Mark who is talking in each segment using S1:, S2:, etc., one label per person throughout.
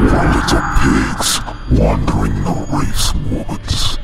S1: were little pigs wandering the Wraith's woods.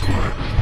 S1: Come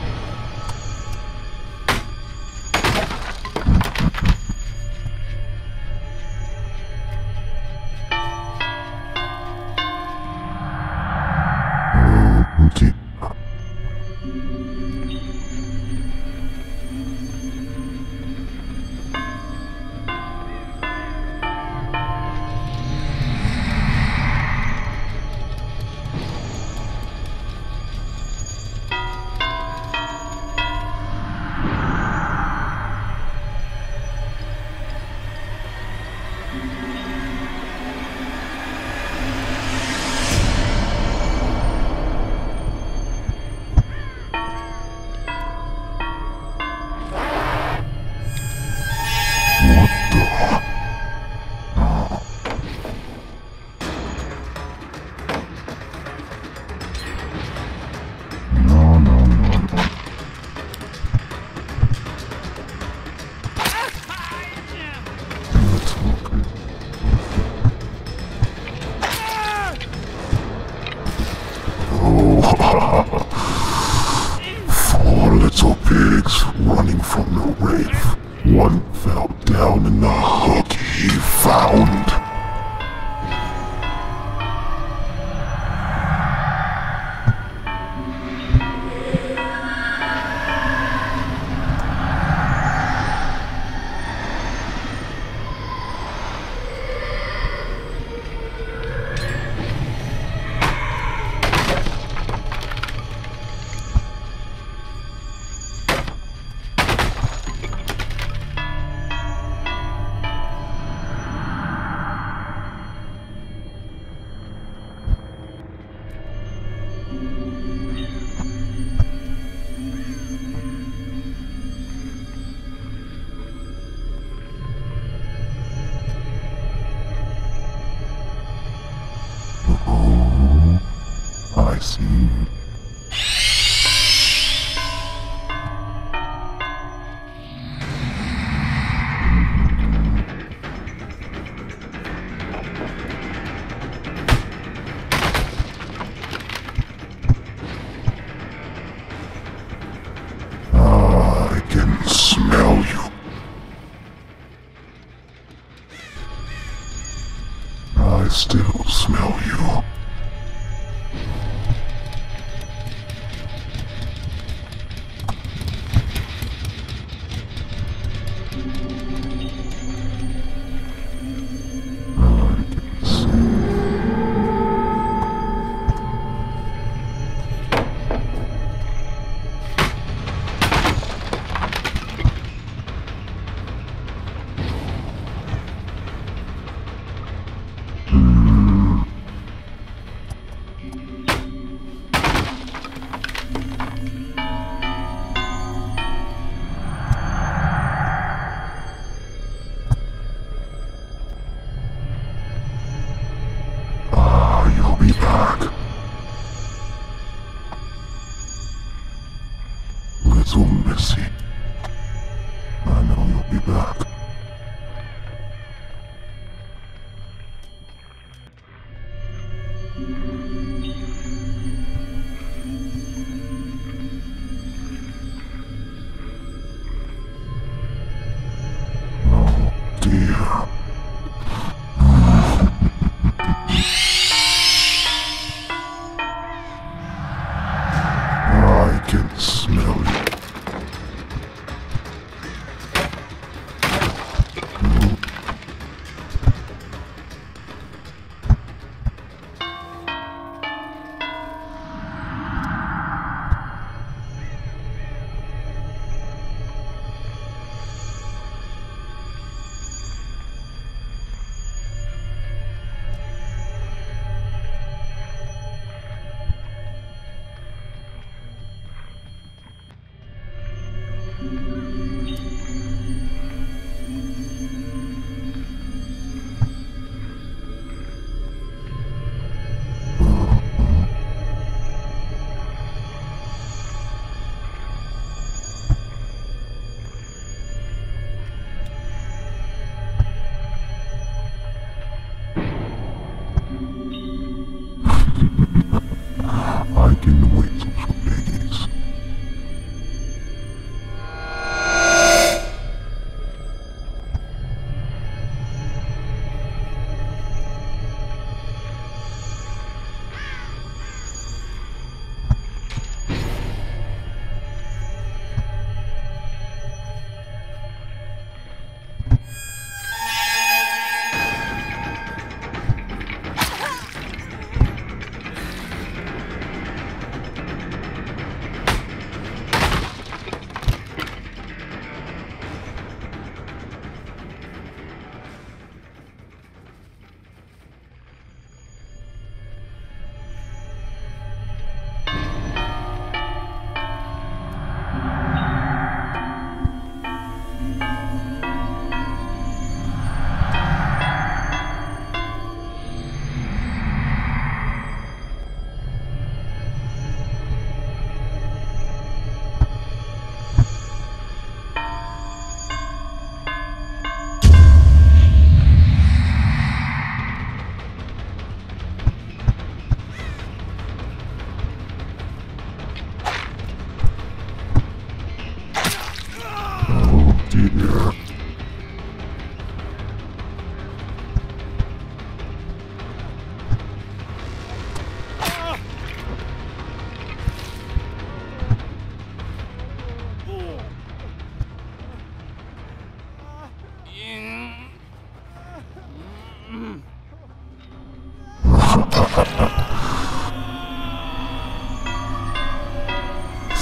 S1: I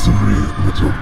S1: Three little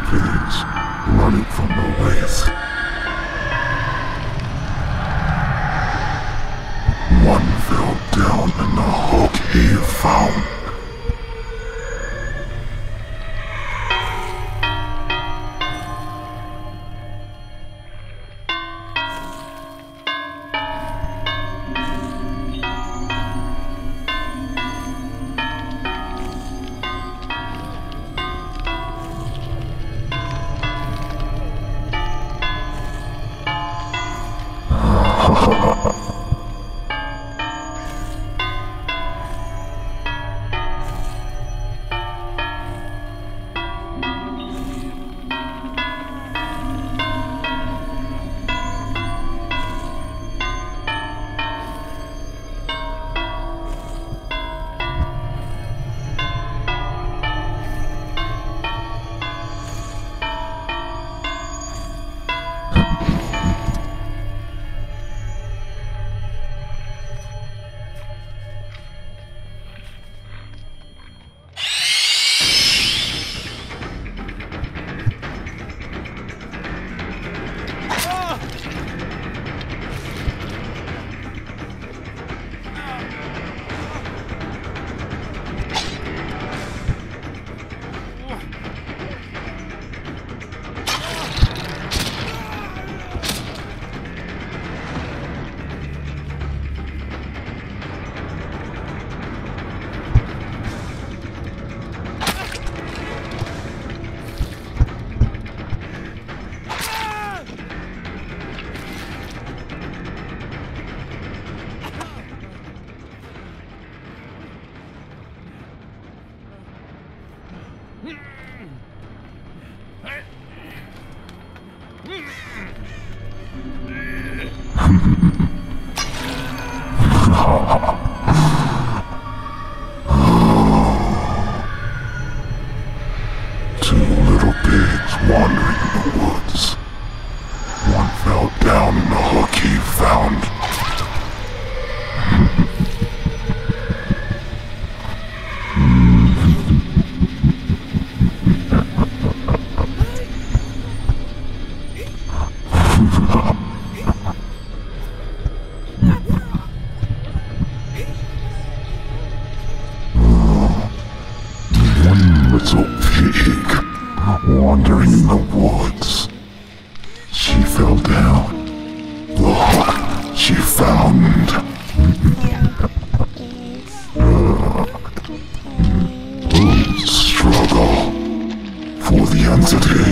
S1: entity.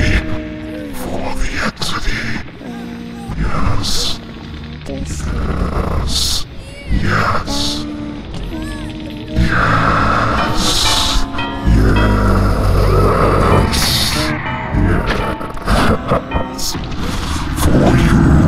S1: For the entity. Yes. Yes. Yes. Yes. Yes. Yes. For you.